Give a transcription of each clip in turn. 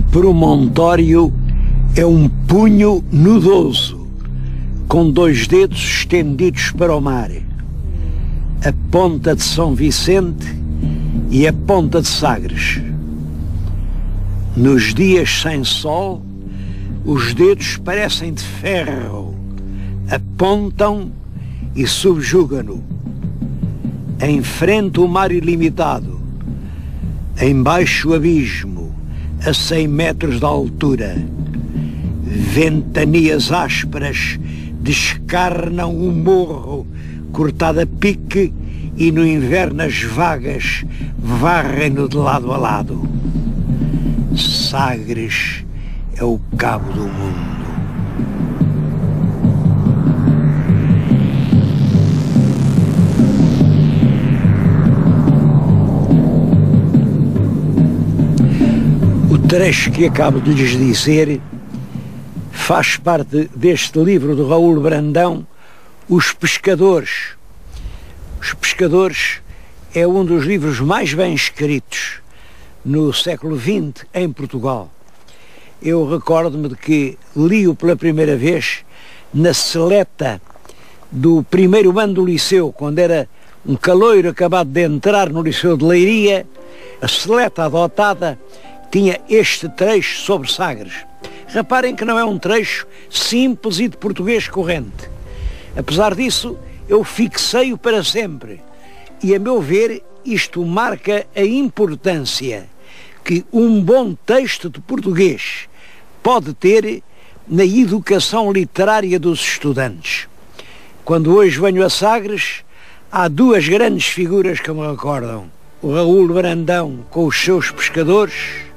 O promontório é um punho nudoso, com dois dedos estendidos para o mar. A ponta de São Vicente e a ponta de Sagres. Nos dias sem sol, os dedos parecem de ferro, apontam e subjugam-no. Em frente o mar ilimitado, embaixo o abismo, a cem metros de altura. Ventanias ásperas descarnam o morro cortado a pique e no inverno as vagas varrem-no de lado a lado. Sagres é o cabo do mundo. Trecho que acabo de lhes dizer faz parte deste livro do Raul Brandão, Os Pescadores. Os Pescadores é um dos livros mais bem escritos no século XX em Portugal. Eu recordo-me de que li-o pela primeira vez na seleta do primeiro ano do liceu, quando era um caloiro acabado de entrar no liceu de Leiria, a seleta adotada tinha este trecho sobre Sagres. Reparem que não é um trecho simples e de português corrente. Apesar disso, eu fixei-o para sempre. E, a meu ver, isto marca a importância que um bom texto de português pode ter na educação literária dos estudantes. Quando hoje venho a Sagres, há duas grandes figuras que me recordam. O Raul Brandão com os seus pescadores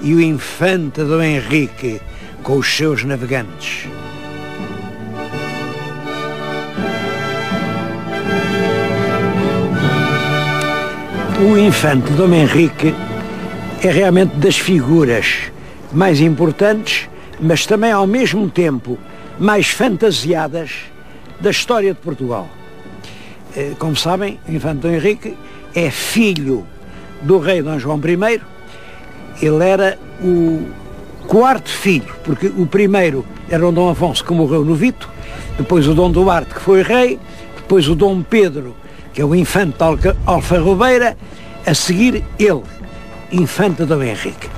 e o infante Dom Henrique com os seus navegantes. O infante Dom Henrique é realmente das figuras mais importantes, mas também ao mesmo tempo mais fantasiadas da história de Portugal. Eh, como sabem, o infante Dom Henrique é filho do rei Dom João I. Ele era o quarto filho, porque o primeiro era o Dom Afonso, que morreu no Vito, depois o Dom Duarte, que foi rei, depois o Dom Pedro, que é o infante de Alfarrobeira, a seguir ele, infante Dom Henrique.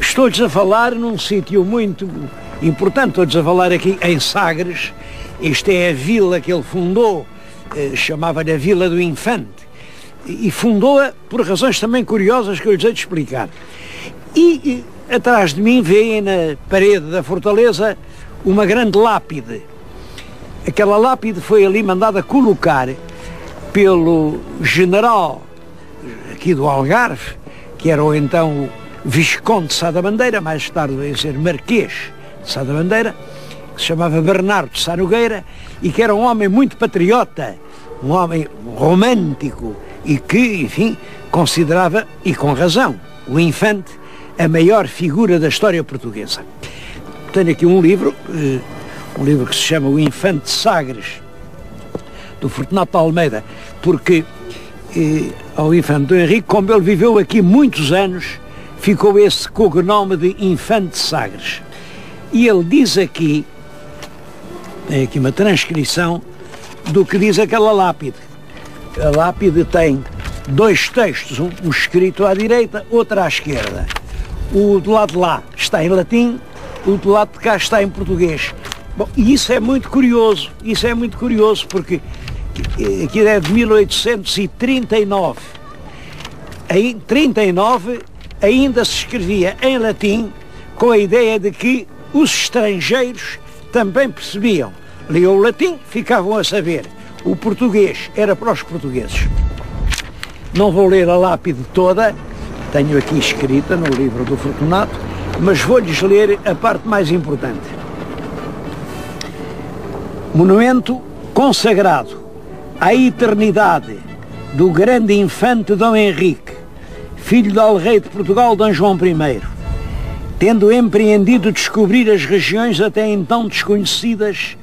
Estou-lhes a falar num sítio muito importante, estou-lhes a falar aqui em Sagres, esta é a vila que ele fundou, eh, chamava-lhe a Vila do Infante, e fundou-a por razões também curiosas que eu lhes hei de explicar. E, e atrás de mim veem na parede da fortaleza uma grande lápide. Aquela lápide foi ali mandada colocar pelo general aqui do Algarve, que era o então Visconde de Sá da Bandeira, mais tarde veio ser Marquês de Sá da Bandeira, que se chamava Bernardo de Sá Nogueira, e que era um homem muito patriota, um homem romântico, e que, enfim, considerava, e com razão, o infante a maior figura da história portuguesa. Tenho aqui um livro, eh, um livro que se chama O Infante Sagres, do Fortunato Almeida, porque eh, ao infante do Henrique, como ele viveu aqui muitos anos, ficou esse cognome de Infante Sagres. E ele diz aqui, tem aqui uma transcrição do que diz aquela lápide. A lápide tem dois textos, um, um escrito à direita, outro à esquerda. O do lado de lá está em latim, o do lado de cá está em português. Bom, e isso é muito curioso, isso é muito curioso porque aqui é de 1839. Em 39 ainda se escrevia em latim com a ideia de que os estrangeiros também percebiam. Liam o latim, ficavam a saber. O português era para os portugueses. Não vou ler a lápide toda, tenho aqui escrita no livro do Fortunato, mas vou-lhes ler a parte mais importante. Monumento consagrado à eternidade do grande infante Dom Henrique, filho do rei de Portugal Dom João I, tendo empreendido descobrir as regiões até então desconhecidas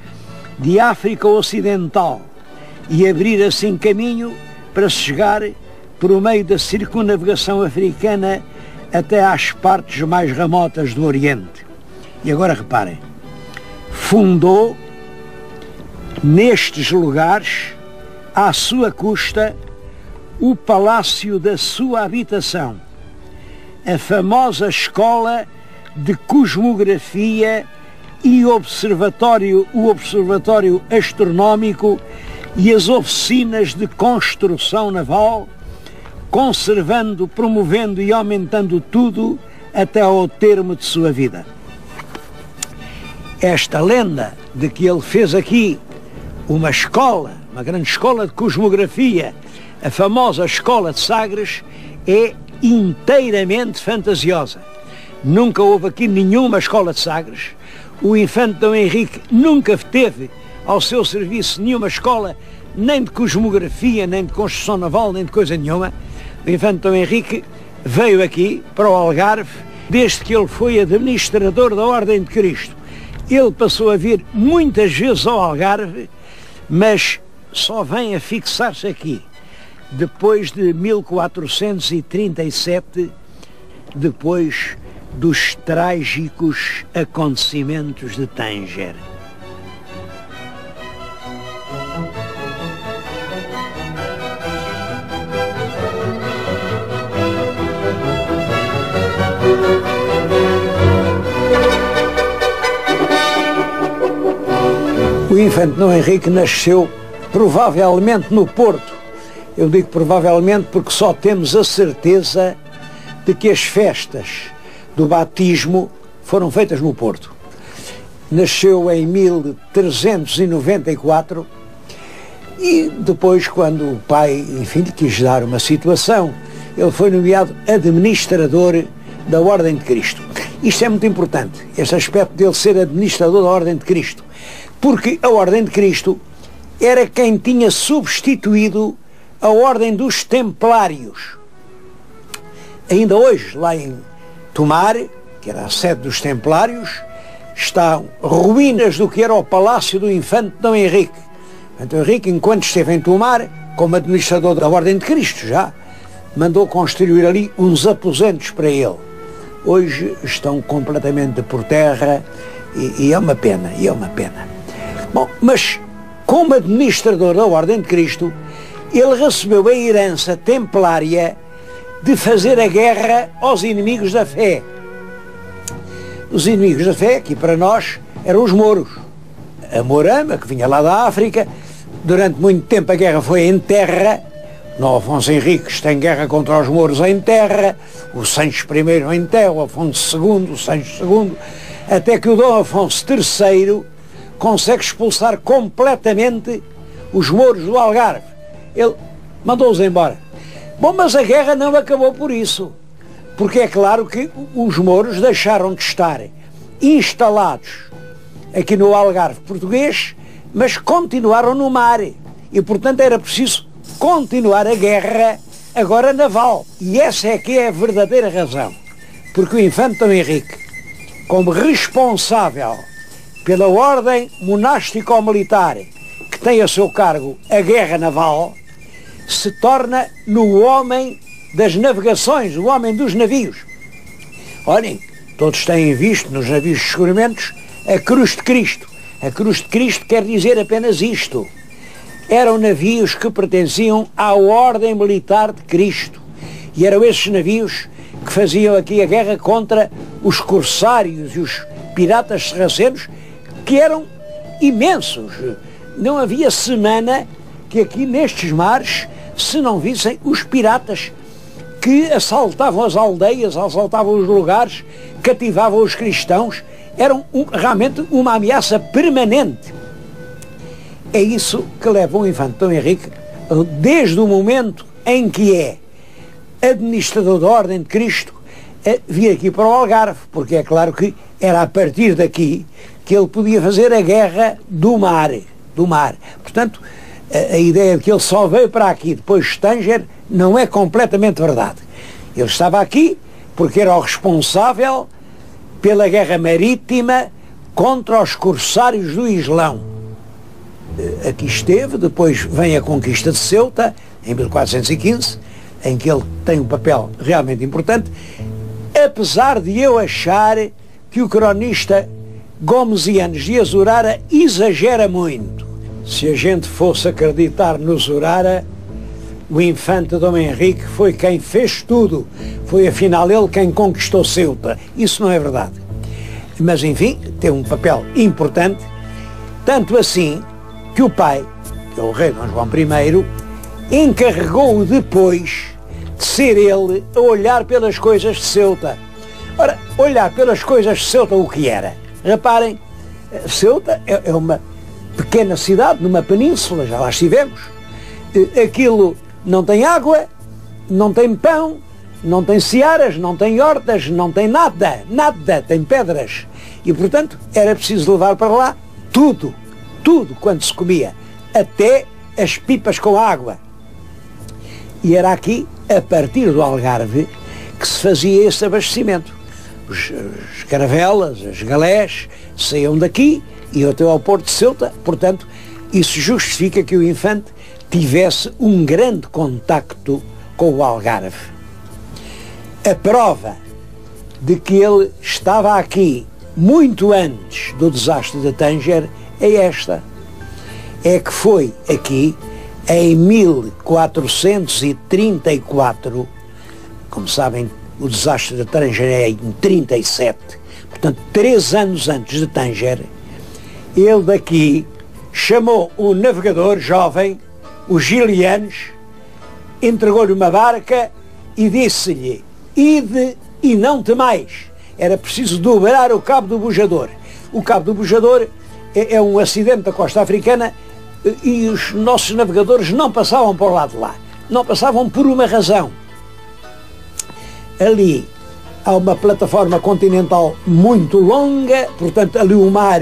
de África Ocidental e abrir assim caminho para se chegar, por meio da circunnavegação africana, até às partes mais remotas do Oriente. E agora reparem, fundou nestes lugares, à sua custa, o palácio da sua habitação, a famosa escola de cosmografia e observatório, o observatório astronómico e as oficinas de construção naval, conservando, promovendo e aumentando tudo até ao termo de sua vida. Esta lenda de que ele fez aqui uma escola, uma grande escola de cosmografia, a famosa Escola de Sagres, é inteiramente fantasiosa. Nunca houve aqui nenhuma escola de Sagres. O infante Dom Henrique nunca teve ao seu serviço nenhuma escola, nem de cosmografia, nem de construção naval, nem de coisa nenhuma. O infante Dom Henrique veio aqui para o Algarve desde que ele foi administrador da Ordem de Cristo. Ele passou a vir muitas vezes ao Algarve mas só vem a fixar-se aqui depois de 1437, depois dos trágicos acontecimentos de Tanger. O infante Dom Henrique nasceu provavelmente no Porto. Eu digo provavelmente porque só temos a certeza de que as festas do batismo foram feitas no Porto. Nasceu em 1394 e depois, quando o pai, enfim, lhe quis dar uma situação, ele foi nomeado administrador da Ordem de Cristo. Isto é muito importante, este aspecto dele ser administrador da Ordem de Cristo porque a Ordem de Cristo era quem tinha substituído a Ordem dos Templários. Ainda hoje, lá em Tomar, que era a sede dos Templários, estão ruínas do que era o Palácio do Infante Dom Henrique. Então Henrique, enquanto esteve em Tomar, como administrador da Ordem de Cristo já, mandou construir ali uns aposentos para ele. Hoje estão completamente por terra e, e é uma pena, e é uma pena. Bom, mas como administrador da Ordem de Cristo, ele recebeu a herança templária de fazer a guerra aos inimigos da fé. Os inimigos da fé, que para nós eram os mouros. A Morama, que vinha lá da África, durante muito tempo a guerra foi em terra, no Afonso Henriques tem guerra contra os mouros em terra, o Sancho I em terra, o Afonso II, o Sancho II, até que o Dom Afonso III consegue expulsar completamente os mouros do Algarve. Ele mandou-os embora. Bom, mas a guerra não acabou por isso. Porque é claro que os mouros deixaram de estar instalados aqui no Algarve português, mas continuaram no mar. E, portanto, era preciso continuar a guerra agora naval. E essa é que é a verdadeira razão. Porque o infante Dom Henrique, como responsável pela ordem monástico-militar que tem a seu cargo a guerra naval, se torna no homem das navegações, o homem dos navios. Olhem, todos têm visto nos navios de descobrimentos a cruz de Cristo. A cruz de Cristo quer dizer apenas isto. Eram navios que pertenciam à ordem militar de Cristo. E eram esses navios que faziam aqui a guerra contra os corsários e os piratas sarracenos que eram imensos. Não havia semana que aqui nestes mares se não vissem os piratas que assaltavam as aldeias, assaltavam os lugares, cativavam os cristãos, eram um, realmente uma ameaça permanente. É isso que leva o infante Dom Henrique, desde o momento em que é administrador da Ordem de Cristo, a vir aqui para o Algarve, porque é claro que era a partir daqui que ele podia fazer a guerra do mar, do mar. Portanto, a, a ideia de que ele só veio para aqui depois de Tanger não é completamente verdade. Ele estava aqui porque era o responsável pela guerra marítima contra os corsários do Islão. Eh, aqui esteve, depois vem a conquista de Ceuta, em 1415, em que ele tem um papel realmente importante, apesar de eu achar que o cronista Gomes Yanes de Azurara exagera muito. Se a gente fosse acreditar no Zurara, o infante Dom Henrique foi quem fez tudo. Foi afinal ele quem conquistou Ceuta. Isso não é verdade. Mas enfim, tem um papel importante, tanto assim que o pai, que é o rei Dom João I, encarregou-o depois de ser ele a olhar pelas coisas de Ceuta. Ora, olhar pelas coisas de Ceuta o que era? Reparem, Ceuta é, é uma pequena cidade numa península, já lá estivemos. Aquilo não tem água, não tem pão, não tem searas, não tem hortas, não tem nada, nada, tem pedras. E, portanto, era preciso levar para lá tudo, tudo quanto se comia, até as pipas com água. E era aqui, a partir do Algarve, que se fazia esse abastecimento. Os, as caravelas, as galés, saíam daqui e até ao Porto de Ceuta, portanto, isso justifica que o infante tivesse um grande contacto com o Algarve. A prova de que ele estava aqui muito antes do desastre de Tanger é esta. É que foi aqui em 1434, como sabem, o desastre de Tanger é em 37, portanto, três anos antes de Tanger, ele daqui chamou um navegador jovem, o Gilianos, entregou-lhe uma barca e disse-lhe, ide e não temais. Era preciso dobrar o cabo do bujador. O cabo do bujador é, é um acidente da costa africana e os nossos navegadores não passavam por lá de lá. Não passavam por uma razão. Ali há uma plataforma continental muito longa, portanto ali o mar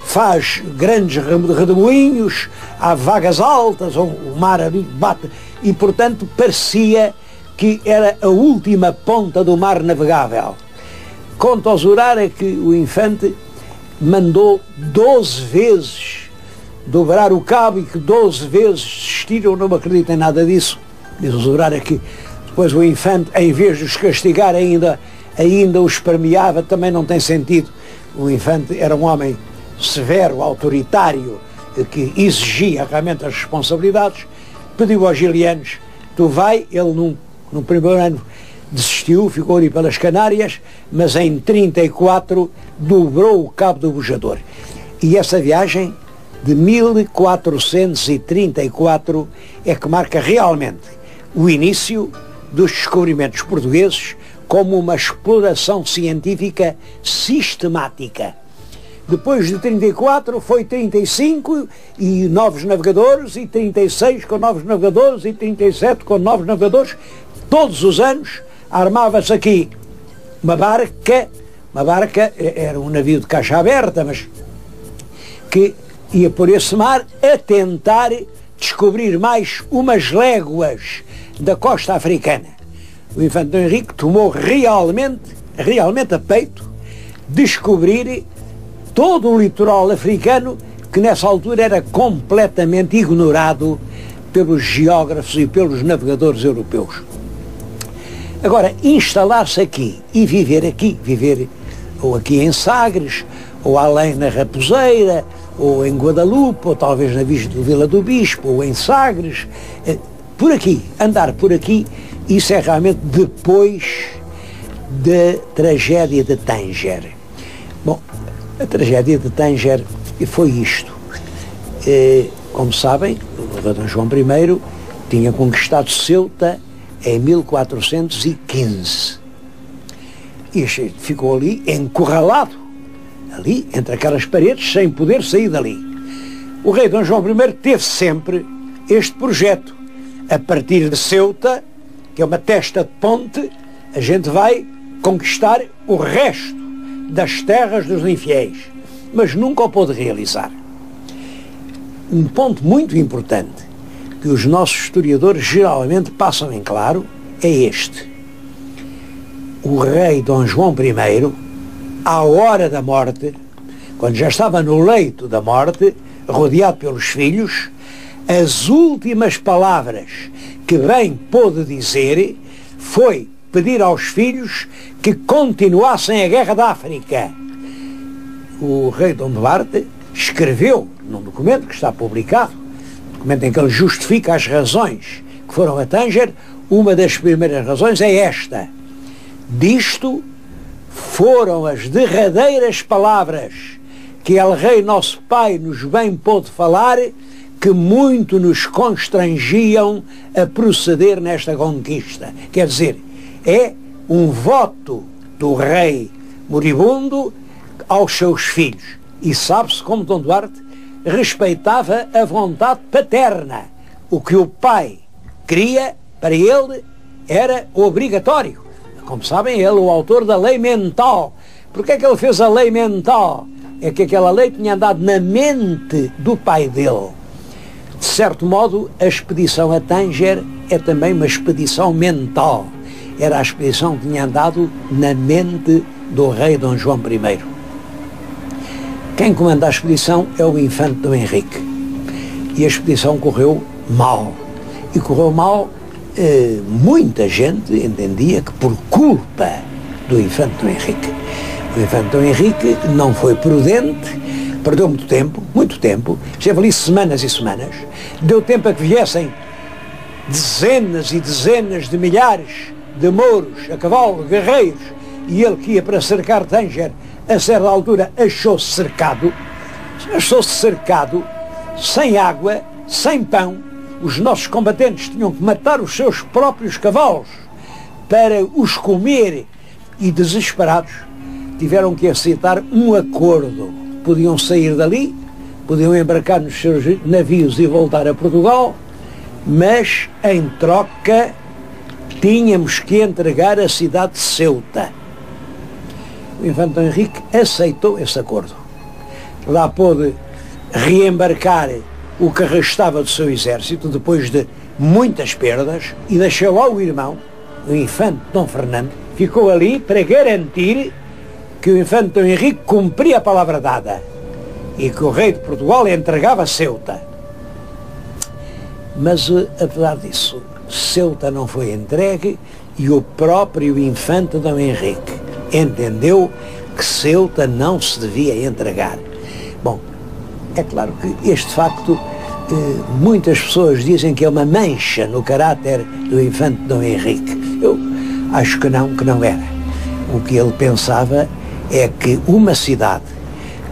faz grandes redemoinhos, há vagas altas, o mar ali bate, e portanto parecia que era a última ponta do mar navegável. Conta aos Urara que o infante mandou 12 vezes dobrar o cabo e que 12 vezes desistiram, não acredito em nada disso. Diz o Urara que depois o infante, em vez de os castigar ainda, ainda os permeava, também não tem sentido. O infante era um homem severo, autoritário, que exigia realmente as responsabilidades, pediu aos gilianos, tu vai, ele num, no primeiro ano desistiu, ficou ali pelas Canárias, mas em 34 dobrou o cabo do bujador. E essa viagem de 1434 é que marca realmente o início dos descobrimentos portugueses como uma exploração científica sistemática depois de 34 foi 35 e novos navegadores, e 36 com novos navegadores, e 37 com novos navegadores. Todos os anos armava-se aqui uma barca, uma barca, eh, era um navio de caixa aberta, mas que ia por esse mar a tentar descobrir mais umas léguas da costa africana. O infante Henrique tomou realmente, realmente a peito, descobrir todo o litoral africano que nessa altura era completamente ignorado pelos geógrafos e pelos navegadores europeus. Agora, instalar-se aqui e viver aqui, viver ou aqui em Sagres, ou além na Raposeira, ou em Guadalupe, ou talvez na Vila do Bispo, ou em Sagres, eh, por aqui, andar por aqui, isso é realmente depois da tragédia de Tanger. Bom, a tragédia de Tanger foi isto. E, como sabem, o Dom João I tinha conquistado Ceuta em 1415. E ficou ali encurralado, ali, entre aquelas paredes, sem poder sair dali. O rei Dom João I teve sempre este projeto. A partir de Ceuta, que é uma testa de ponte, a gente vai conquistar o resto das terras dos infiéis, mas nunca o pôde realizar. Um ponto muito importante que os nossos historiadores geralmente passam em claro é este. O rei Dom João I, à hora da morte, quando já estava no leito da morte, rodeado pelos filhos, as últimas palavras que bem pôde dizer foi pedir aos filhos que continuassem a guerra da África. O rei Dom Duarte escreveu num documento que está publicado, documento em que ele justifica as razões que foram a Tanger, uma das primeiras razões é esta. Disto foram as derradeiras palavras que El Rei Nosso Pai nos bem pôde falar, que muito nos constrangiam a proceder nesta conquista. Quer dizer, é um voto do rei moribundo aos seus filhos. E sabe-se como Dom Duarte respeitava a vontade paterna. O que o pai queria, para ele, era obrigatório. Como sabem, ele, o autor da lei mental. Porquê é que ele fez a lei mental? É que aquela lei tinha andado na mente do pai dele. De certo modo, a expedição a Tanger é também uma expedição mental. Era a expedição que tinha andado na mente do rei Dom João I. Quem comanda a expedição é o infante Dom Henrique. E a expedição correu mal. E correu mal eh, muita gente entendia que por culpa do infante Dom Henrique. O infante Dom Henrique não foi prudente, perdeu muito tempo, muito tempo, esteve ali semanas e semanas, deu tempo a que viessem dezenas e dezenas de milhares de mouros a cavalo, guerreiros, e ele que ia para cercar Tanger, a certa altura achou-se cercado, achou-se cercado, sem água, sem pão, os nossos combatentes tinham que matar os seus próprios cavalos para os comer. E desesperados tiveram que aceitar um acordo. Podiam sair dali, podiam embarcar nos seus navios e voltar a Portugal, mas em troca tínhamos que entregar a cidade de Ceuta. O infante Henrique aceitou esse acordo. Lá pôde reembarcar o que restava do seu exército, depois de muitas perdas, e deixou lá o irmão, o infante Dom Fernando, ficou ali para garantir que o infante Dom Henrique cumpria a palavra dada e que o rei de Portugal entregava Ceuta. Mas, eh, apesar disso, Ceuta não foi entregue e o próprio infante Dom Henrique entendeu que Ceuta não se devia entregar. Bom, é claro que este facto, eh, muitas pessoas dizem que é uma mancha no caráter do infante Dom Henrique. Eu acho que não, que não era. O que ele pensava é que uma cidade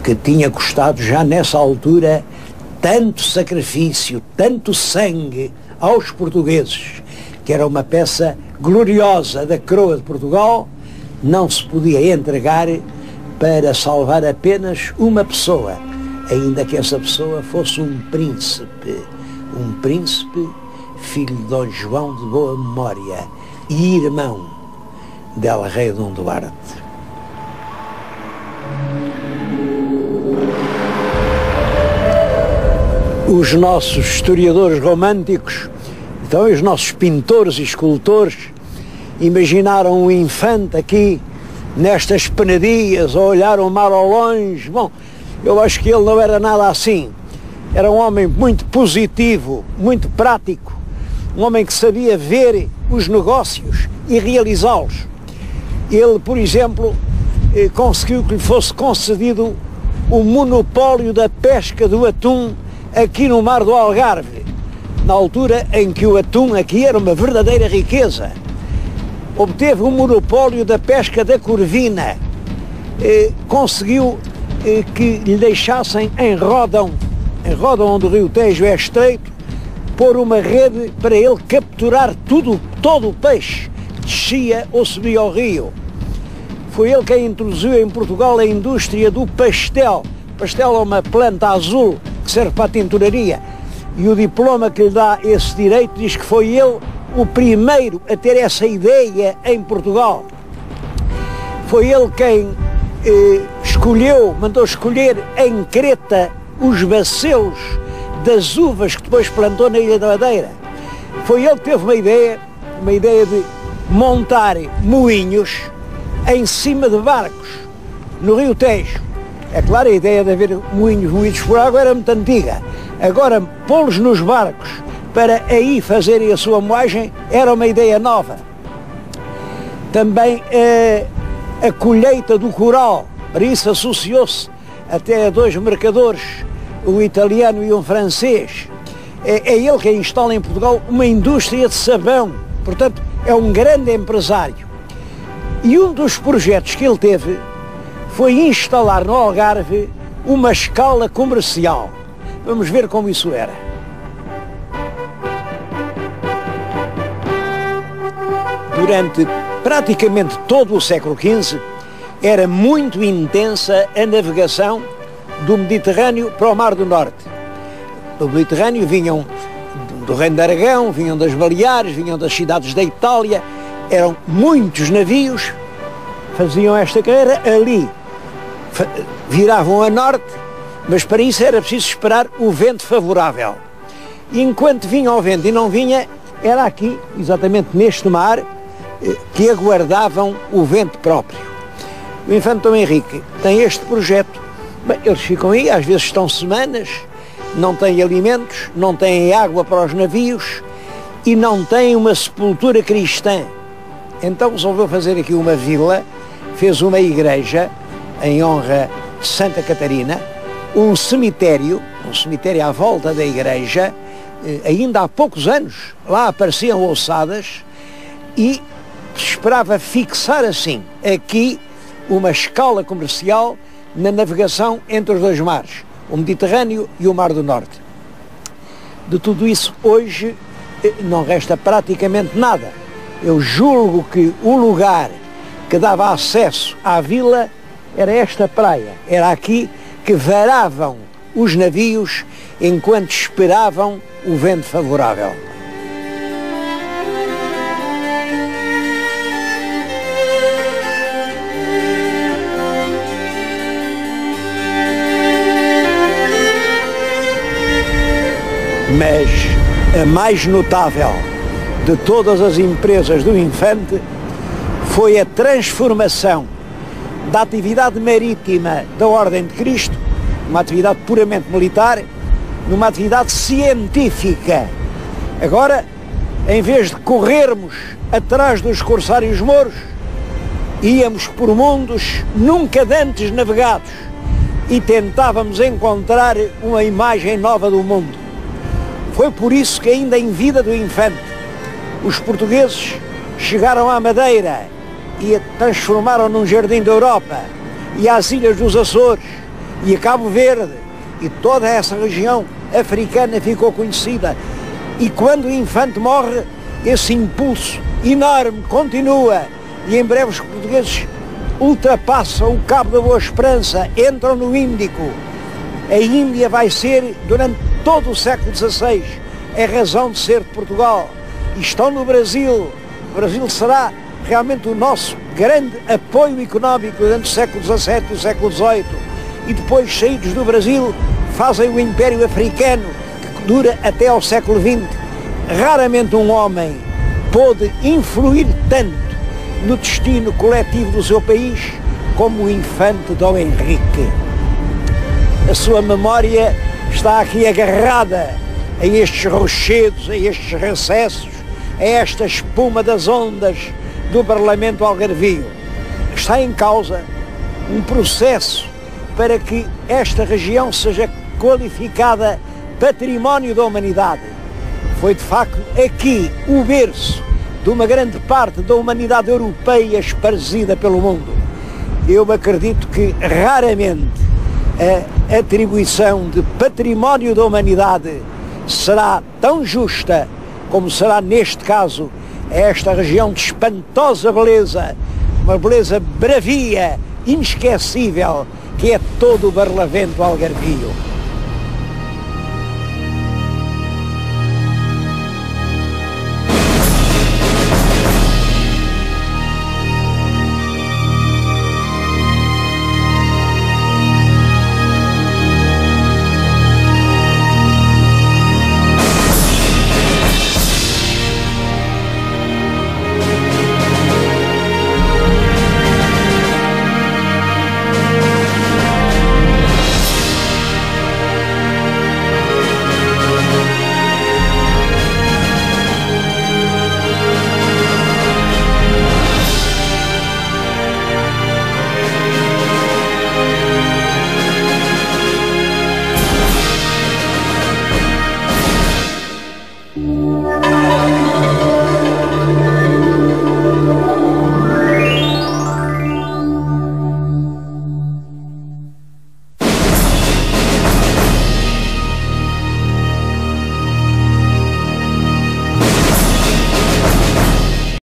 que tinha custado já nessa altura tanto sacrifício, tanto sangue aos portugueses, que era uma peça gloriosa da coroa de Portugal, não se podia entregar para salvar apenas uma pessoa ainda que essa pessoa fosse um príncipe, um príncipe, filho de Dom João de boa memória e irmão del Rei Dom Duarte. Os nossos historiadores românticos, então os nossos pintores e escultores, imaginaram o infante aqui nestas penadias, a olhar o mar ao longe. Bom, eu acho que ele não era nada assim. Era um homem muito positivo, muito prático, um homem que sabia ver os negócios e realizá-los. Ele, por exemplo, eh, conseguiu que lhe fosse concedido o monopólio da pesca do atum aqui no mar do Algarve, na altura em que o atum aqui era uma verdadeira riqueza. Obteve o monopólio da pesca da corvina, eh, conseguiu eh, que lhe deixassem em Rodão, em Rodão onde o rio Tejo é estreito, pôr uma rede para ele capturar tudo, todo o peixe que descia ou subia ao rio. Foi ele quem introduziu em Portugal a indústria do pastel. Pastel é uma planta azul que serve para a tinturaria. E o diploma que lhe dá esse direito diz que foi ele o primeiro a ter essa ideia em Portugal. Foi ele quem eh, escolheu, mandou escolher em Creta os baceus das uvas que depois plantou na Ilha da Madeira. Foi ele que teve uma ideia, uma ideia de montar moinhos em cima de barcos no Rio Tejo. É claro, a ideia de haver moinhos moídos por água era muito antiga. Agora, pô-los nos barcos para aí fazerem a sua moagem era uma ideia nova. também a, a colheita do coral. Para isso associou-se até a dois mercadores, um italiano e um francês. É, é ele que instala em Portugal uma indústria de sabão. Portanto, é um grande empresário. E um dos projetos que ele teve foi instalar no Algarve uma escala comercial. Vamos ver como isso era. Durante praticamente todo o século XV, era muito intensa a navegação do Mediterrâneo para o Mar do Norte. Do Mediterrâneo vinham do Reino de Aragão, vinham das Baleares, vinham das cidades da Itália, eram muitos navios, faziam esta carreira ali, viravam a norte, mas para isso era preciso esperar o vento favorável. E enquanto vinha o vento e não vinha, era aqui, exatamente neste mar, eh, que aguardavam o vento próprio. O Infante Dom Henrique tem este projeto. Bem, eles ficam aí, às vezes estão semanas, não têm alimentos, não têm água para os navios e não têm uma sepultura cristã. Então resolveu fazer aqui uma vila, fez uma igreja em honra de Santa Catarina, um cemitério, um cemitério à volta da igreja, eh, ainda há poucos anos lá apareciam ossadas e esperava fixar assim aqui uma escala comercial na navegação entre os dois mares, o Mediterrâneo e o Mar do Norte. De tudo isso, hoje eh, não resta praticamente nada. Eu julgo que o lugar que dava acesso à vila era esta praia. Era aqui que varavam os navios enquanto esperavam o vento favorável. Mas a mais notável de todas as empresas do Infante foi a transformação da atividade marítima da Ordem de Cristo, uma atividade puramente militar, numa atividade científica. Agora, em vez de corrermos atrás dos corsários mouros, íamos por mundos nunca antes navegados e tentávamos encontrar uma imagem nova do mundo. Foi por isso que, ainda em vida do infante, os portugueses chegaram à Madeira e transformaram num jardim da Europa e às ilhas dos Açores e a Cabo Verde e toda essa região africana ficou conhecida. E quando o infante morre, esse impulso enorme continua e em breve os portugueses ultrapassam o Cabo da Boa Esperança, entram no Índico. A Índia vai ser, durante todo o século XVI, a razão de ser de Portugal. E estão no Brasil. O Brasil será realmente o nosso grande apoio económico durante o século XVII e o século XVIII. E depois, saídos do Brasil, fazem o Império Africano, que dura até ao século XX. Raramente um homem pôde influir tanto no destino coletivo do seu país como o infante Dom Henrique. A sua memória está aqui agarrada a estes rochedos, a estes recessos, a esta espuma das ondas do Parlamento Algarvio. Está em causa um processo para que esta região seja qualificada património da humanidade. Foi de facto aqui o berço de uma grande parte da humanidade europeia esparzida pelo mundo. Eu acredito que raramente a atribuição de património da humanidade será tão justa como será neste caso esta região de espantosa beleza, uma beleza bravia, inesquecível, que é todo o Barlavento Algarvio.